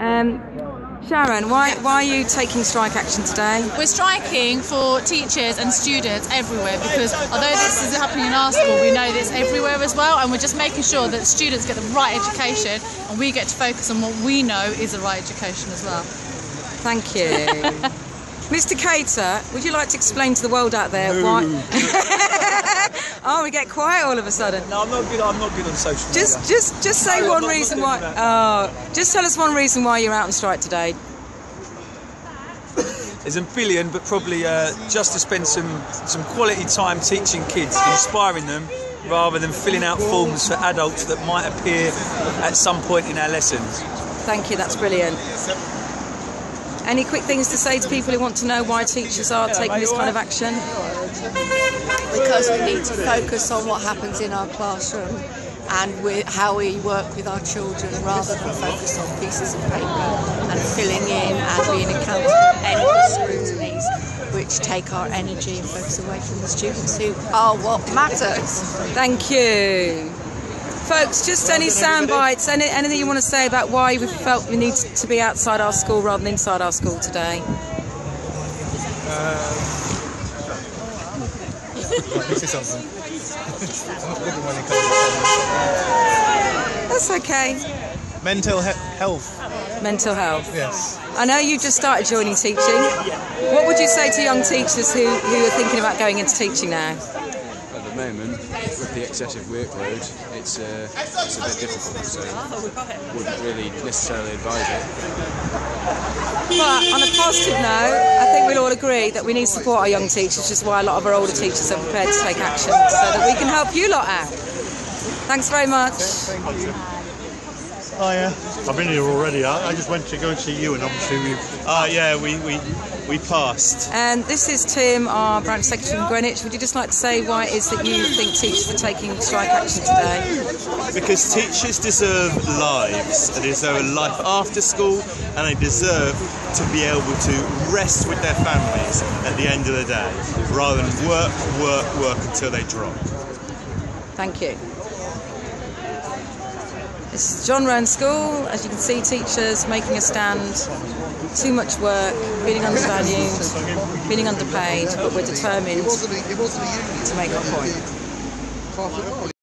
Um, Sharon, why, why are you taking strike action today? We're striking for teachers and students everywhere because although this is happening in our school, we know that it's everywhere as well, and we're just making sure that students get the right education and we get to focus on what we know is the right education as well. Thank you. Mr. Cater, would you like to explain to the world out there why? oh, we get quiet all of a sudden. No, I'm not good. I'm not good on social media. Just, just, just say No, one not- reason I'm why. Oh, just tell us one reason why you're out on strike today. There's a billion, but probably uh, just to spend some some quality time teaching kids, inspiring them, rather than filling out forms for adults that might appear at some point in our lessons. Thank you. That's brilliant. Any quick things to say to people who want to know why teachers are taking this kind of action? because we need to focus on what happens in our classroom and with how we work with our children rather than focus on pieces of paper and filling in and being accountable for endless scrutinies which take our energy and focus away from the students who are what matters. Thank you. Folks, just any sound bites, any, anything you want to say about why we felt we need to be outside our school rather than inside our school today? Uh, That's okay. Mental he- health, Mental health. yes. I know you just started joining teaching. What would you say to young teachers who, who are thinking about going into teaching now? At the moment, with the excessive workload, it's, uh, it's a bit difficult, so wouldn't really necessarily advise it. But on a positive note, I think we'll all agree that we need to support our young teachers, which is why a lot of our older teachers are prepared to take action so that we can help you lot out. Thanks very much. Oh yeah. I've been here already. I, I just went to go and see you, and obviously we. Ah yeah, we we we passed. And this is Tim, our branch secretary from Greenwich. Would you just like to say why it is that you think teachers are taking strike action today? Because teachers deserve lives, they deserve a life after school, and they deserve to be able to rest with their families at the end of the day, rather than work, work, work until they drop. Thank you. Is John Roan School. As you can see, teachers making a stand. Too much work, feeling undervalued, feeling underpaid, but we're determined to make our point.